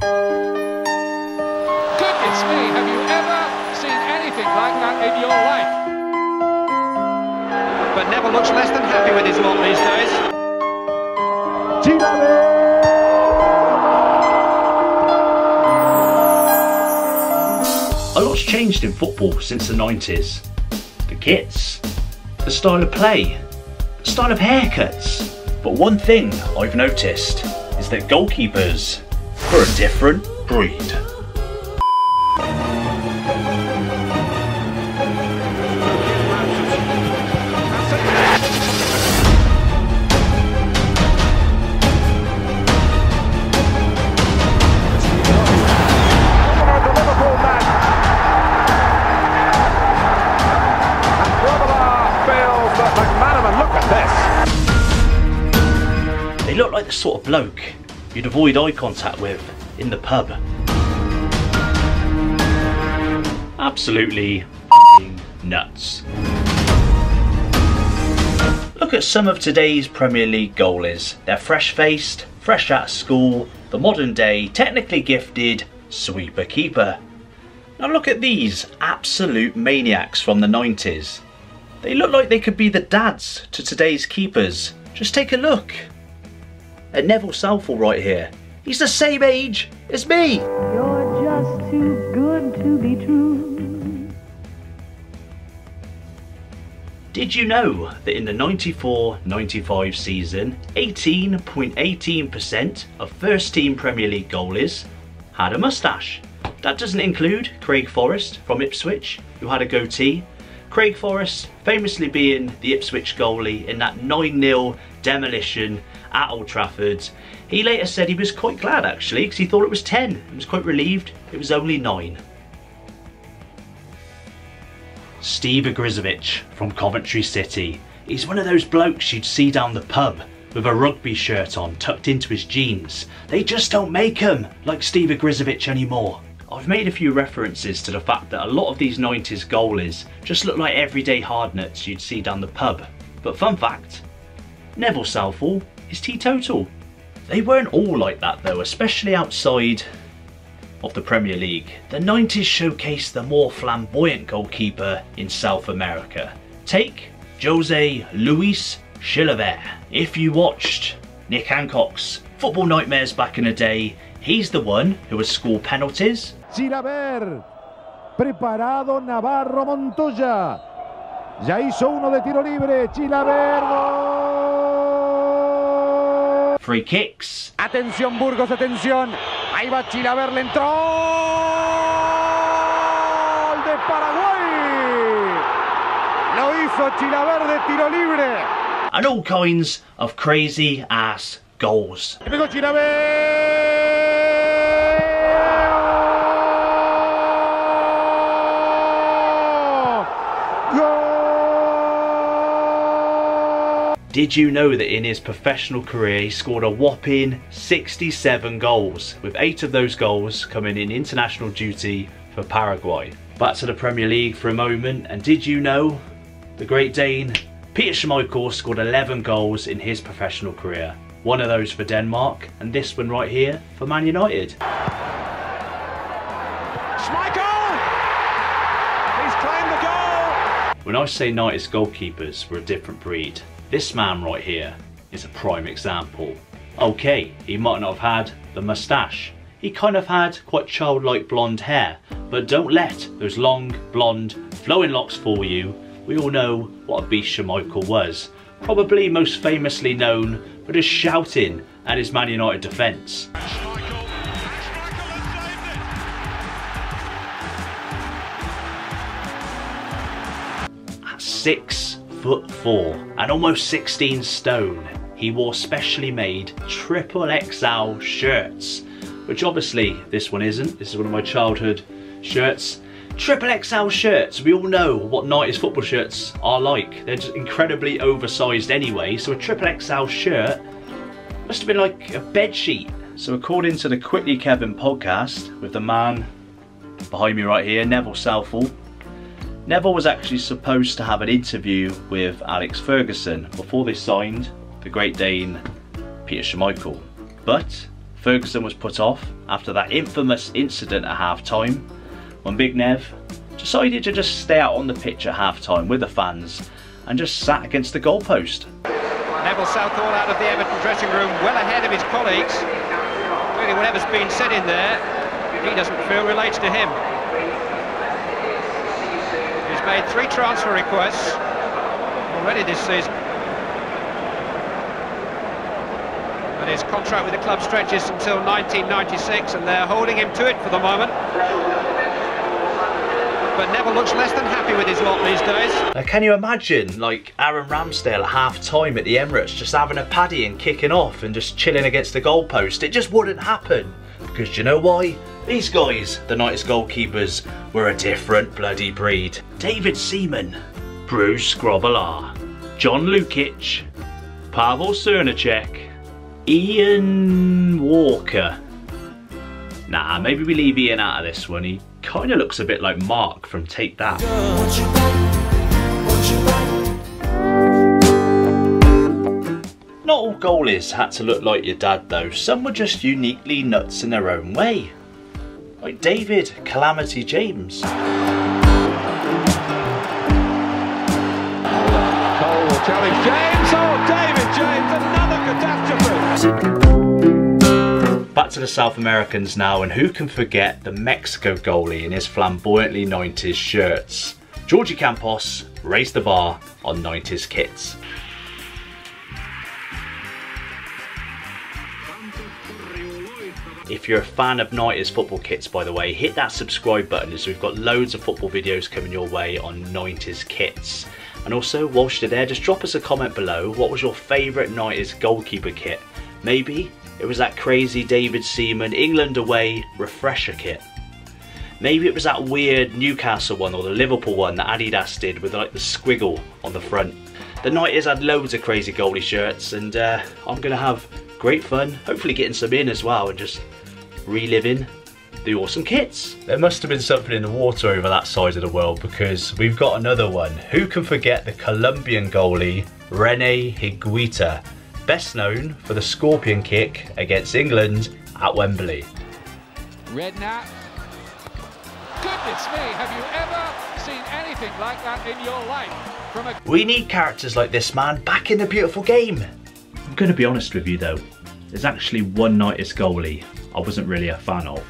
Goodness me, have you ever seen anything like that in your life? But Neville looks less than happy with his lot these days. A lot's changed in football since the 90s. The kits, the style of play, the style of haircuts. But one thing I've noticed is that goalkeepers are a different breed. They look like the sort of bloke you'd avoid eye contact with in the pub. Absolutely nuts. Look at some of today's Premier League goalies. They're fresh faced, fresh out of school, the modern day, technically gifted sweeper keeper. Now look at these absolute maniacs from the 90s. They look like they could be the dads to today's keepers. Just take a look at Neville Southall right here. He's the same age as me. You're just too good to be true. Did you know that in the 94-95 season, 18.18% of first team Premier League goalies had a moustache? That doesn't include Craig Forrest from Ipswich, who had a goatee. Craig Forrest famously being the Ipswich goalie in that 9-0 demolition at Old Trafford. He later said he was quite glad actually because he thought it was 10 and was quite relieved it was only 9. Steve Ogrizovic from Coventry City. He's one of those blokes you'd see down the pub with a rugby shirt on tucked into his jeans. They just don't make 'em like Steve Ogrizovic anymore. I've made a few references to the fact that a lot of these 90s goalies just look like everyday hardnuts you'd see down the pub. But fun fact, Neville Southall is teetotal. They weren't all like that though, especially outside of the Premier League. The 90s showcased the more flamboyant goalkeeper in South America. Take Jose Luis Chilavert. If you watched Nick Hancock's Football Nightmares back in the day, he's the one who would score penalties, Chilaver. Preparado Navarro Montoya. Ya hizo uno de tiro libre. Chilaver. Free kicks, Atención Burgos, atención. Ahí va Chilaver, le entró. ¡Gol de Paraguay. Lo hizo Chilaver de tiro libre. and all kinds of crazy ass goals. Pegó Chilaver. Did you know that in his professional career he scored a whopping 67 goals, with 8 of those goals coming in international duty for Paraguay? Back to the Premier League for a moment, and did you know the Great Dane Peter Schmeichel scored 11 goals in his professional career? One of those for Denmark, and this one right here for Man United. Schmeichel. He's claimed the goal. When I say 90s goalkeepers were a different breed, this man right here is a prime example. Okay, he might not have had the moustache. He kind of had quite childlike blonde hair, but don't let those long, blonde, flowing locks fool you. We all know what a beast Schmeichel was. Probably most famously known for just shouting at his Man United defence. At six foot four and almost 16 stone, he wore specially made triple XL shirts, which obviously this one isn't. This is one of my childhood shirts. Triple XL shirts, we all know what 90s football shirts are like. They're just incredibly oversized anyway, so a triple XL shirt must have been like a bed sheet. So according to the Quickly Kevin podcast with the man behind me right here, Neville Southall, Neville was actually supposed to have an interview with Alex Ferguson before they signed the Great Dane Peter Schmeichel. But Ferguson was put off after that infamous incident at half time when Big Nev decided to just stay out on the pitch at half time with the fans and just sat against the goalpost. Neville Southall out of the Everton dressing room, well ahead of his colleagues. Clearly whatever's been said in there, he doesn't feel relates to him. Made three transfer requests already this season. And his contract with the club stretches until 1996 and they're holding him to it for the moment. But Neville looks less than happy with his lot these days. Now, can you imagine, like, Aaron Ramsdale at half time at the Emirates just having a paddy and kicking off and just chilling against the goalpost? It just wouldn't happen. Because you know why? These guys, the Knights goalkeepers, were a different bloody breed. David Seaman, Bruce Grobbelaar, John Lukic, Pavel Srnicek, Ian Walker. Nah, maybe we leave Ian out of this one. He kind of looks a bit like Mark from Take That. Not all goalies had to look like your dad though, some were just uniquely nuts in their own way. Like David Calamity James. Cole will challenge James. Oh, David James, another catastrophe. Back to the South Americans now, and who can forget the Mexico goalie in his flamboyantly 90s shirts? Georgie Campos raised the bar on 90s kits. If you're a fan of 90s football kits, by the way, hit that subscribe button as we've got loads of football videos coming your way on 90s kits. And also, whilst you're there, just drop us a comment below. What was your favourite 90s goalkeeper kit? Maybe it was that crazy David Seaman England away refresher kit. Maybe it was that weird Newcastle one or the Liverpool one that Adidas did with like the squiggle on the front. The 90s had loads of crazy goalie shirts and uh, I'm going to have great fun, hopefully getting some in as well and just reliving the awesome kits. There must have been something in the water over that side of the world because we've got another one. Who can forget the Colombian goalie Rene Higuita, best known for the scorpion kick against England at Wembley. Redknapp. Goodness me, have you ever seen anything like that in your life? From a We need characters like this man back in the beautiful game. I'm going to be honest with you though, there's actually one Knights goalie I wasn't really a fan of.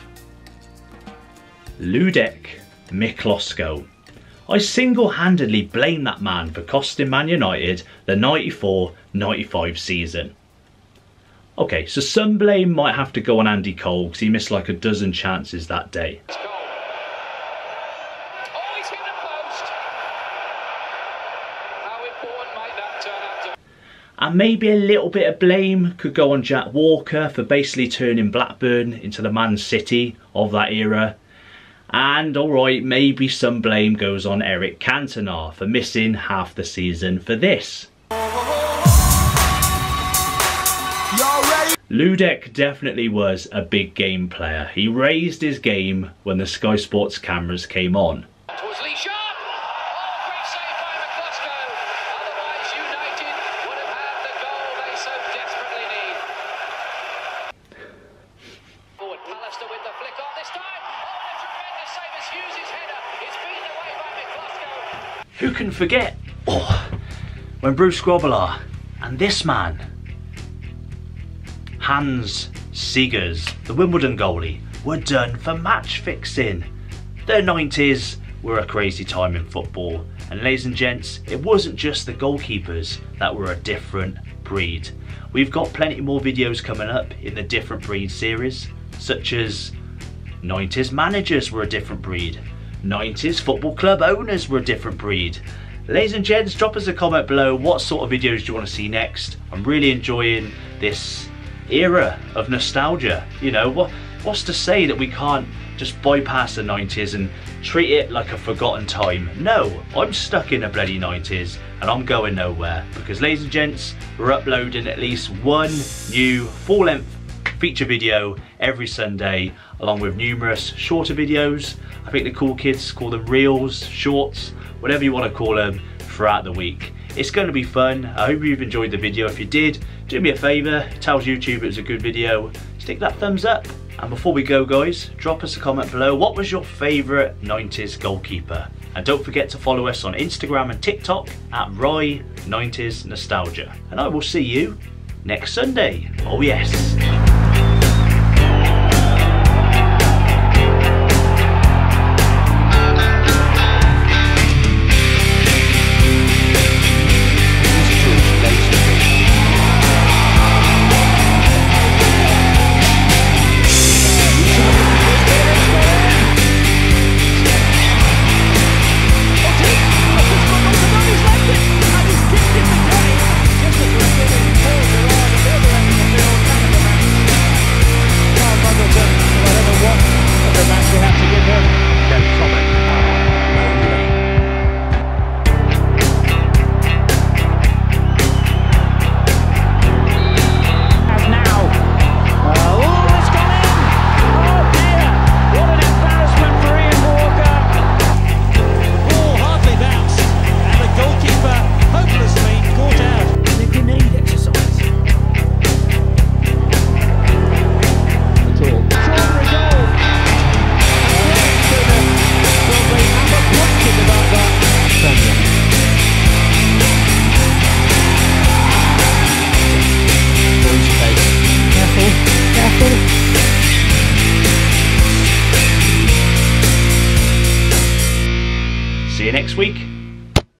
Ludek Miklosko. I single-handedly blame that man for costing Man United the 94-95 season. Okay, so some blame might have to go on Andy Cole because he missed like a dozen chances that day. goal. Oh, he's hit the post. How important might that turn out to And maybe a little bit of blame could go on Jack Walker for basically turning Blackburn into the Man City of that era. And alright, maybe some blame goes on Eric Cantona for missing half the season for this. Ludek definitely was a big game player. He raised his game when the Sky Sports cameras came on. Towards Lee Sharpe. Oh, great save by Miklosko. Otherwise, United would have had the goal they so desperately need. Forward, Pallister with the flick on this time. Oh, the tremendous save as Hughes' header. It's beaten away by Miklosko. Who can forget? Oh, when Bruce Grobbelaar and this man, Hans Segers, the Wimbledon goalie, were done for match fixing. The 90s were a crazy time in football, and ladies and gents, it wasn't just the goalkeepers that were a different breed. We've got plenty more videos coming up in the different breed series, such as 90s managers were a different breed. 90s football club owners were a different breed. Ladies and gents, drop us a comment below what sort of videos do you want to see next. I'm really enjoying this era of nostalgia. You know, what what's to say that we can't just bypass the 90s and treat it like a forgotten time? No, I'm stuck in the bloody 90s and I'm going nowhere because ladies and gents, we're uploading at least one new full-length feature video every Sunday along with numerous shorter videos. I think the cool kids call them reels, shorts, whatever you want to call them throughout the week. It's going to be fun. I hope you've enjoyed the video. If you did, do me a favour, tell YouTube it was a good video. stick that thumbs up. And before we go guys, drop us a comment below. What was your favourite 90s goalkeeper? And don't forget to follow us on Instagram and TikTok at Roy90s Nostalgia. And I will see you next Sunday. Oh yes.